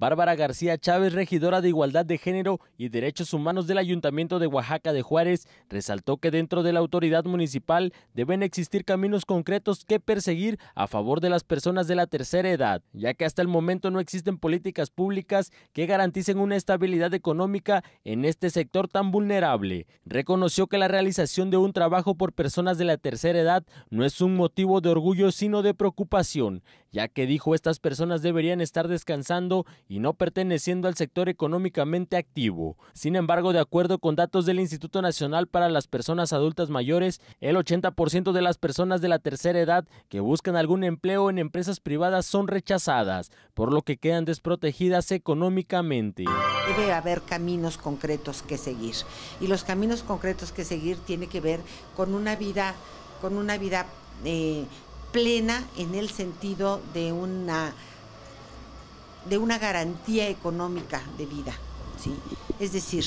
Bárbara García Chávez, regidora de Igualdad de Género y Derechos Humanos del Ayuntamiento de Oaxaca de Juárez, resaltó que dentro de la autoridad municipal deben existir caminos concretos que perseguir a favor de las personas de la tercera edad, ya que hasta el momento no existen políticas públicas que garanticen una estabilidad económica en este sector tan vulnerable. Reconoció que la realización de un trabajo por personas de la tercera edad no es un motivo de orgullo sino de preocupación, ya que dijo estas personas deberían estar descansando y no perteneciendo al sector económicamente activo. Sin embargo, de acuerdo con datos del Instituto Nacional para las Personas Adultas Mayores, el 80% de las personas de la tercera edad que buscan algún empleo en empresas privadas son rechazadas, por lo que quedan desprotegidas económicamente. Debe haber caminos concretos que seguir y los caminos concretos que seguir tiene que ver con una vida, con una vida eh, plena en el sentido de una de una garantía económica de vida. ¿sí? Es decir,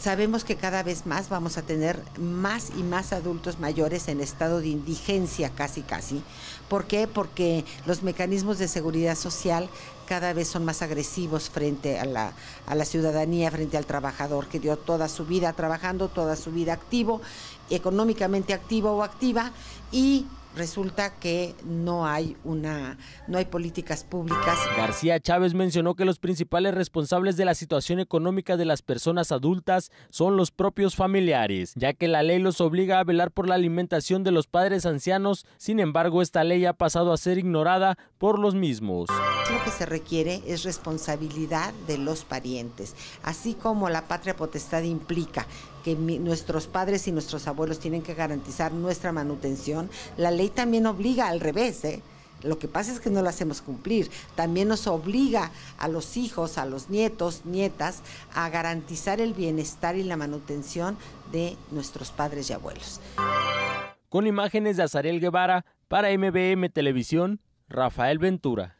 sabemos que cada vez más vamos a tener más y más adultos mayores en estado de indigencia casi casi. ¿Por qué? Porque los mecanismos de seguridad social cada vez son más agresivos frente a la, a la ciudadanía, frente al trabajador que dio toda su vida trabajando, toda su vida activo, económicamente activo o activa y resulta que no hay una no hay políticas públicas. García Chávez mencionó que los principales responsables de la situación económica de las personas adultas son los propios familiares, ya que la ley los obliga a velar por la alimentación de los padres ancianos, sin embargo esta ley ha pasado a ser ignorada por los mismos. Lo que se requiere es responsabilidad de los parientes, así como la patria potestad implica que nuestros padres y nuestros abuelos tienen que garantizar nuestra manutención, la ley también obliga al revés, ¿eh? Lo que pasa es que no lo hacemos cumplir. También nos obliga a los hijos, a los nietos, nietas, a garantizar el bienestar y la manutención de nuestros padres y abuelos. Con imágenes de Azarel Guevara, para MBM Televisión, Rafael Ventura.